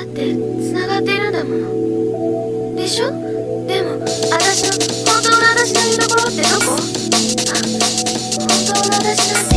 だって繋がってるんだもの。でしょ？でも私の本当の私の居所ってどこ？本当の私の